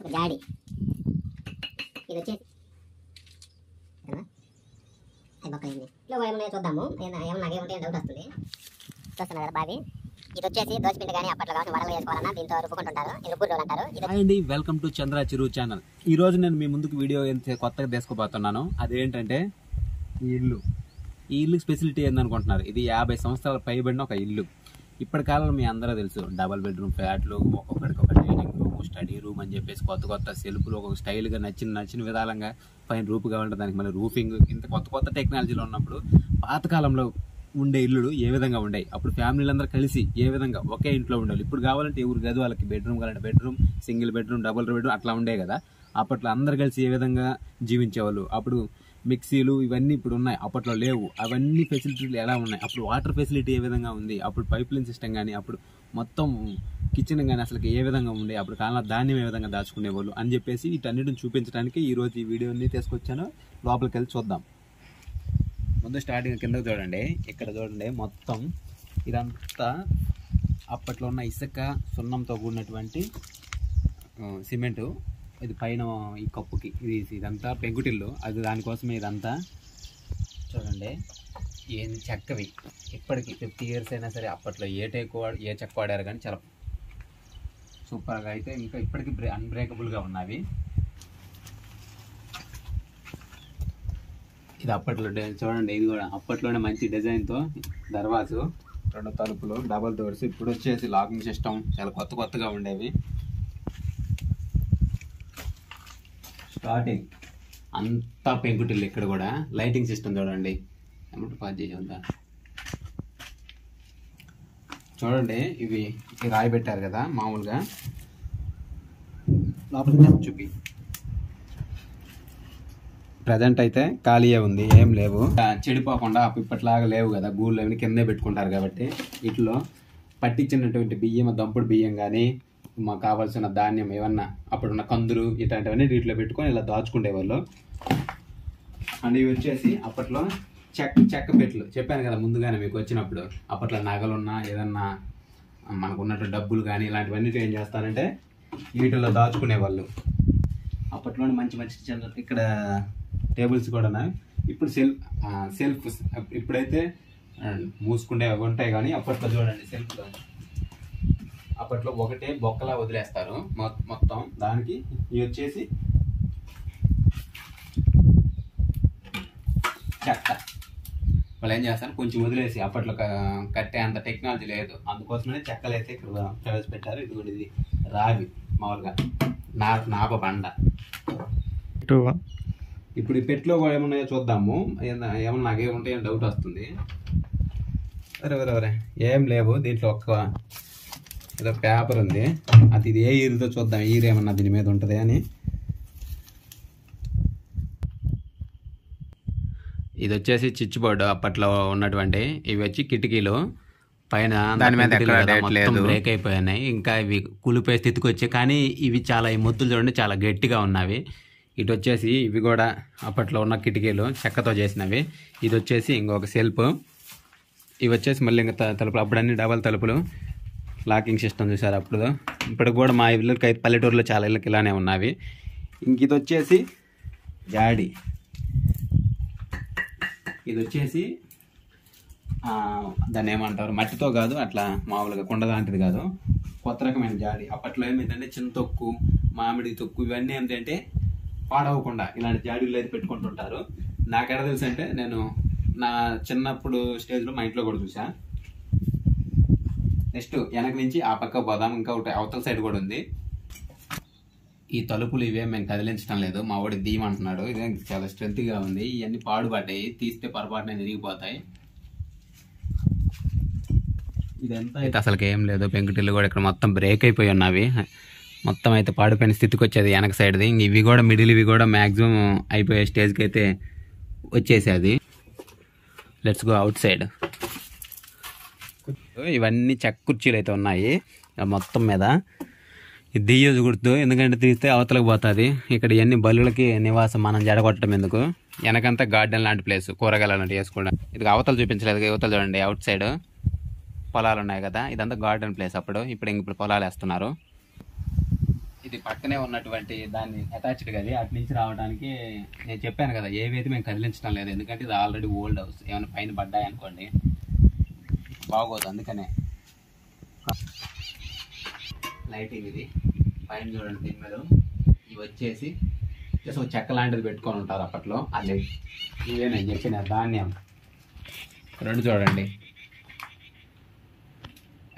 జాడి. ఇది వచ్చేసి. అది బొక్క అయింది ఇంట్లో ఏమన్నా చూద్దాము. ఏమన్నా ఏమన్నా డౌట్ వస్తుంది. చూస్తున్నా కదా బావి ఇది వచ్చేసి దోచిపిండి కానీ అప్పట్లో కానీ వడలు చేసుకోవాలన్నా దీంతో రుబ్బుకుంటుంటారు. ఇది రుబ్బు రోల్ అంటారు. ఇది welcome to Chandra Chiru channel. ఈ రోజు నేను మీ ముందుకు వీడియో ఏంటి కొత్తగా తీసుకుపోతున్నాను. అదేంటంటే ఈ ఇల్లు. ఈ ఇల్లు స్పెసిలిటీ ఏందనుకుంటున్నారు? ఇది యాభై సంవత్సరాల పైబడిన ఒక ఇల్లు. ఇప్పటి కాలంలో మీ అందరూ తెలుసు. డబల్ బెడ్రూమ్ ఫ్లాట్లు ఒక్కొక్కడికి ఒక డైనింగ్ రూమ్ స్టడీ రూమ్ అని చెప్పేసి కొత్త కొత్త సెల్ఫ్లు ఒక స్టైల్గా నచ్చిన నచ్చిన విధాలంగా పైన రూపు కావాలంటే దానికి మళ్ళీ రూఫింగ్ ఇంత కొత్త కొత్త టెక్నాలజీలో ఉన్నప్పుడు పాతకాలంలో ఉండే ఇల్లులు ఏ విధంగా ఉండేవి? అప్పుడు ఫ్యామిలీలు అందరూ కలిసి ఏ విధంగా ఒకే ఇంట్లో ఉండేవాళ్ళు? ఇప్పుడు కావాలంటే ఎవరు గది వాళ్ళకి బెడ్రూమ్ కావాలంటే bedroom single bedroom double bedroom అట్లా ఉండే కదా. అప్పట్లో అందరు కలిసి ఏ విధంగా జీవించేవాళ్ళు? అప్పుడు మిక్సీలు ఇవన్నీ ఇప్పుడు ఉన్నాయి అప్పట్లో లేవు. అవన్నీ ఫెసిలిటీలు ఎలా ఉన్నాయి? అప్పుడు వాటర్ ఫెసిలిటీ ఏ విధంగా ఉంది? అప్పుడు పైప్ లైన్ సిస్టమ్ కానీ అప్పుడు మొత్తం కిచెన్ కానీ అసలు ఏ విధంగా ఉండే అప్పుడు కాలంలో ధాన్యం ఏ విధంగా దాచుకునేవాళ్ళు అని చెప్పేసి వీటన్నిటిని చూపించడానికి ఈరోజు ఈ వీడియోని తీసుకొచ్చాను. లోపలికి వెళ్ళి చూద్దాం. ముందు స్టార్టింగ్ కిందకు చూడండి. ఇక్కడ చూడండి మొత్తం ఇదంతా అప్పట్లో ఉన్న ఇసుక సున్నంతో కూడినటువంటి సిమెంటు. ఇది పైన ఈ కప్పుకి ఇది ఇదంతా పెంకుటిల్లు. అది దానికోసమే ఇదంతా. చూడండి. ఏంది చెక్కవి. ఇప్పటికి ఫిఫ్టీ ఇయర్స్ అయినా సరే అప్పట్లో ఏ టేక్ ఏ చెక్క వాడారు కానీ చాలా సూపర్గా అయితే ఇంకా ఇప్పటికీ బ్రే అన్బ్రేకబుల్గా ఉన్నవి. ఇది అప్పట్లో చూడండి ఇది కూడా అప్పట్లోనే మంచి డిజైన్తో దర్వాజు. రెండు తలుపులు డబల్ డోర్స్ ఇప్పుడు వచ్చేసి లాకింగ్ సిస్టమ్ చాలా కొత్త కొత్తగా ఉండేవి. స్టార్టింగ్ అంతా పెంకుటిల్లు ఇక్కడ కూడా. లైటింగ్ సిస్టమ్ చూడండి. ఏమంటే చేసి చేసేద్దా చూడండి ఇవి రాయి పెట్టారు కదా మామూలుగా. లోపలికి చూపి. ప్రజెంట్ అయితే ఖాళీయే ఉంది ఏం లేవు. చెడిపోకుండా ఇప్పట్లాగా ఇప్పటిలాగా లేవు కదా గూళ్ళు అవి కిందే పెట్టుకుంటారు కాబట్టి. వీటిలో పట్టించినటువంటి బియ్యం దంపుడు బియ్యం కానీ మాకు కావాల్సిన ధాన్యం ఏమన్నా అప్పుడున్న కందులు ఇట్లాంటివన్నీ వీటిలో పెట్టుకొని ఇలా దాచుకునేవాళ్ళు అండ్ ఇవి వచ్చేసి అప్పట్లో చెక్క చెక్క పెట్లు చెప్పాను కదా ముందుగానే మీకు వచ్చినప్పుడు. అప్పట్లో నగలున్నా ఏదన్నా మనకు ఉన్నట్టు డబ్బులు కానీ ఇలాంటివన్నీ ఏం చేస్తారంటే వీటిల్లో దాచుకునేవాళ్ళు అప్పట్లోనే మంచి మంచి చిన్న ఇక్కడ టేబుల్స్ కూడా ఉన్నాయి. ఇప్పుడు సెల్ఫ్ సెల్ఫ్ ఇప్పుడైతే ఆ, మూసుకుండే ఉంటాయి కానీ అప్పట్లో చూడండి సెల్ఫ్ అప్పట్లో ఒకటే బొక్కలా వదిలేస్తారు. మొ- మొత్తం దానికి ఇవి వచ్చేసి చెక్క. వాళ్ళు ఏం చేస్తారు? కొంచెం వదిలేసి అప్పట్లో కట్టే అంత టెక్నాలజీ లేదు. అందుకోసమే చెక్కలు అయితే ఇక్కడ ప్రవేశపెట్టారు. ఇది ఇది రావి మామూలుగా. నా నాప బండ. ఇప్పుడు ఈ పెట్లో కూడా ఏమున్నాయో చూద్దాము. ఏమన్నా ఏమన్నా నాకేం ఉంటాయో డౌట్ వస్తుంది. అరే అరే ఏం లేవు. దీంట్లో ఒక్క ఏదో పేపర్ ఉంది. అది ఇది ఏ ఈరుతో చూద్దాం. ఈరు ఏమన్నా దీని మీద ఉంటుంది అని. ఇది వచ్చేసి చిచ్చు బోర్డు అప్పట్లో ఉన్నటువంటి ఇవి వచ్చి కిటికీలు. పైన దాని మీద. బ్రేక్ అయిపోయినాయి. ఇంకా ఇవి కూలిపోయే స్థితికి వచ్చాయి కానీ ఇవి చాలా ఈ ముద్దులు చూడండి చాలా గట్టిగా ఉన్నవి. ఇటు వచ్చేసి ఇవి కూడా అప్పట్లో ఉన్న కిటికీలు చెక్కతో చేసినవి. ఇది వచ్చేసి ఇంకొక సెల్ఫ్ ఇవి వచ్చేసి మళ్ళీ ఇంకా తలుపులు అప్పుడు అన్ని డబల్ తలుపులు. లాకింగ్ సిస్టమ్ చూసారు అప్పుడు? ఇప్పుడు కూడా మా ఇళ్ళకి పల్లెటూరులో చాలా ఇళ్ళకి ఇలానే ఉన్నవి. ఇంక ఇది వచ్చేసి జాడి. ఇది వచ్చేసి దాన్ని ఏమంటారు? మట్టితో కాదు అట్లా మామూలుగా కుండ లాంటిది కాదు. కొత్త రకమైన జాడి. అప్పట్లో ఏమైందంటే చిన్న తొక్కు మామిడి తొక్కు ఇవన్నీ ఏంటంటే పాడవకుండా ఇలాంటి జాడీలు అయితే పెట్టుకుంటుంటారు. నాకెడ తెలుసు అంటే నేను నా చిన్నప్పుడు స్టేజ్లో మా ఇంట్లో కూడా చూసా. నెక్స్ట్ వెనక నుంచి ఆ పక్క పోదాం ఇంకా ఒకటి అవతల సైడ్ కూడా ఉంది. ఈ తలుపులు ఇవే మేము కదిలించడం లేదు. మా వాడి దీయమంటున్నాడు ఇదే చాలా స్ట్రెంత్గా ఉంది. ఇవన్నీ పాడుపడ్డాయి తీస్తే పొరపాటున విరిగిపోతాయి. ఇదంతా అయితే అసలు ఏం లేదు. పెంకుటిల్లు కూడా ఇక్కడ మొత్తం బ్రేక్ అయిపోయి ఉన్నవి. మొత్తం అయితే పాడిపోయిన స్థితికి వచ్చేది వెనక సైడ్ది ఇవి కూడా మిడిల్ ఇవి కూడా మ్యాక్సిమం అయిపోయే స్టేజ్కి అయితే వచ్చేసేది. లెట్స్ గో అవుట్ సైడ్ ఇవన్నీ చెక్క కుర్చీలు అయితే ఉన్నాయి. మొత్తం మీద ఇది గుర్తు. ఎందుకంటే తీస్తే అవతలకు పోతుంది. ఇక్కడ ఇవన్నీ బల్లులకి నివాసం మనం జడగొట్టడం ఎందుకు? వెనకంతా గార్డెన్ లాంటి ప్లేస్. కూరగాయలు అలాంటివి వేసుకోవడం ఇది అవతలు చూపించలేదు యువతలు చూడండి. అవుట్ సైడ్ పొలాలు ఉన్నాయి కదా. ఇదంతా గార్డెన్ ప్లేస్ అప్పుడు. ఇప్పుడు ఇప్పుడు పొలాలు వేస్తున్నారు. ఇది పక్కనే ఉన్నటువంటి దాన్ని అటాచ్డ్ గది. అటు నుంచి రావడానికి నేను చెప్పాను కదా ఏవైతే మేము కదిలించడం లేదు. ఎందుకంటే ఇది ఆల్రెడీ ఓల్డ్ హౌస్. ఏమైనా పైన పడ్డాయి అనుకోండి బాగోదు అందుకనే. లైటింగ్ ఇది. పైన చూడండి దీని మీద. ఇవి వచ్చేసి జస్ట్ ఒక చెక్క లాంటిది పెట్టుకొని ఉంటారు అప్పట్లో. అది ఇవే నేను చెప్పిన ధాన్యం. రెండు చూడండి.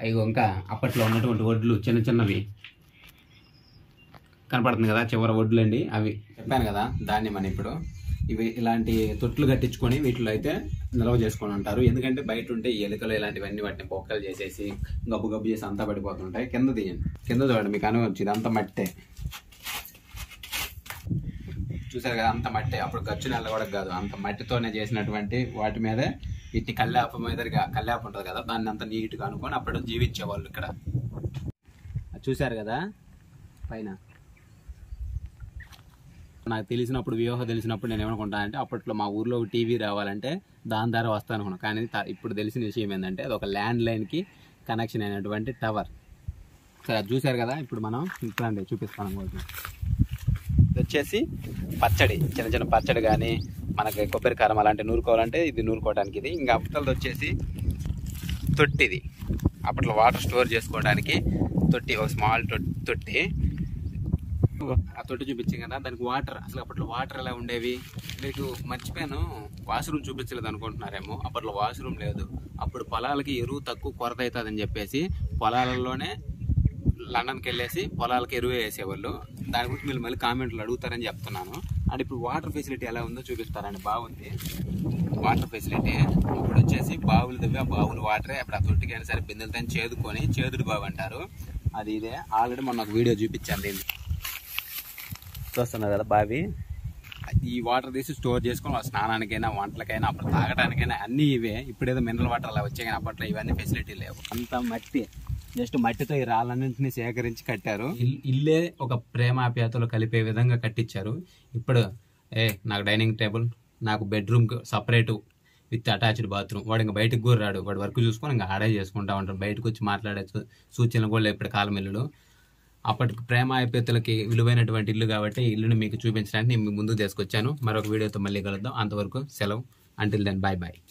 అవి ఇంకా అప్పట్లో ఉన్నటువంటి వడ్లు చిన్న చిన్నవి. కనపడుతుంది కదా చివరి వడ్లు అండి అవి. చెప్పాను కదా ధాన్యం అని ఇప్పుడు. ఇవి ఇలాంటి తొట్లు కట్టించుకొని వీటిలో అయితే నిల్వ చేసుకొని ఉంటారు. ఎందుకంటే బయట ఉంటే ఈ ఎలుకలు ఇలాంటివన్నీ వాటిని బొక్కలు చేసేసి గబ్బు గబ్బు చేసి అంతా పడిపోతుంటాయి. కింద తీయండి. కింద చూడండి మీకు అనుకోవచ్చు ఇదంతా మట్టే. చూసారు కదా అంత మట్టి. అప్పుడు ఖర్చు నెల కూడా కాదు అంత మట్టితోనే చేసినటువంటి వాటి మీదే ఇట్టి కల్లాప మీదగా కల్లాప ఉంటుంది కదా దాన్ని అంత నీట్గా అనుకొని అప్పుడు జీవించేవాళ్ళు ఇక్కడ. చూసారు చూశారు కదా పైన. నాకు తెలిసినప్పుడు వ్యూహ తెలిసినప్పుడు నేను ఏమనుకుంటా అంటే అప్పట్లో మా ఊర్లో టీవీ రావాలంటే దాని ద్వారా వస్తాను అనుకున్నాను కానీ త- ఇప్పుడు తెలిసిన విషయం ఏంటంటే అది ఒక ల్యాండ్ లైన్కి కనెక్షన్ అయినటువంటి టవర్. సరే అది చూశారు కదా? ఇప్పుడు మనం ఇక్కడ చూపిస్తాను అనుకుంటున్నాను ఇది వచ్చేసి పచ్చడి. చిన్న చిన్న పచ్చడి కానీ మనకి కొబ్బరి కారం అలాంటి నూరుకోవాలంటే ఇది నూరుకోవడానికి ఇది. ఇంకా అప్పట్లో వచ్చేసి తొట్టిది. అప్పట్లో వాటర్ స్టోర్ చేసుకోవడానికి తొట్టి ఒక స్మాల్ తొట్టి. ఆ తొట్టి చూపించాం కదా దానికి వాటర్ అసలు అప్పట్లో వాటర్ ఎలా ఉండేవి? మీకు మర్చిపోయాను. వాష్రూమ్ చూపించలేదు అనుకుంటున్నారేమో. అప్పట్లో వాష్రూమ్ లేదు. అప్పుడు పొలాలకి ఎరువు తక్కువ కొరత అవుతుందని చెప్పేసి పొలాలలోనే లండన్కి వెళ్ళేసి పొలాలకి ఎరువు వేసేవాళ్ళు. దాని గురించి మీరు మళ్ళీ కామెంట్లు అడుగుతారని చెప్తున్నాను. అండ్ ఇప్పుడు వాటర్ ఫెసిలిటీ ఎలా ఉందో చూపిస్తారండి. బాగుంది. వాటర్ ఫెసిలిటీ ఇప్పుడు వచ్చేసి బావులు తవ్వి ఆ బావులు వాటరే అప్పుడు ఆ తొట్టికైనా సరే బిందెలతో చేదుకొని చేదుడు బావి అంటారు. అది ఇదే. ఆల్రెడీ మొన్న ఒక వీడియో చూపించాను దీన్ని. చూస్తున్నారు కదా బావి? ఈ వాటర్ తీసి స్టోర్ చేసుకొని స్నానానికైనా వంటలకైనా అప్పుడు తాగడానికైనా అన్నీ ఇవే. ఇప్పుడేదో మినరల్ వాటర్ అలా వచ్చాయి కానీ అప్పట్లో ఇవన్నీ ఫెసిలిటీ లేవు. అంత మట్టి. జస్ట్ మట్టితో ఈ రాళ్ళన్నింటినీ సేకరించి కట్టారు. ఇల్లే ఒక ప్రేమాప్యాతలు కలిపే విధంగా కట్టించారు. ఇప్పుడు ఏ నాకు డైనింగ్ టేబుల్ నాకు bedroom separate with attached bathroom. వాడు ఇంకా బయటకు కూడా రాడు వాడు వర్క్ చూసుకొని ఇంకా ఆడే చేసుకుంటా ఉంటాడు. బయటకు వచ్చి మాట్లాడే సూచనలు కూడా ఇప్పుడు కాలం అప్పటికి ప్రేమ ప్రేమాప్యతలకి విలువైనటువంటి ఇల్లు కాబట్టి ఇల్లుని మీకు చూపించడానికి నేను ముందు ముందుకు తీసుకొచ్చాను. మరొక వీడియోతో మళ్ళీ కలుద్దాం. అంతవరకు సెలవు. Until then bye bye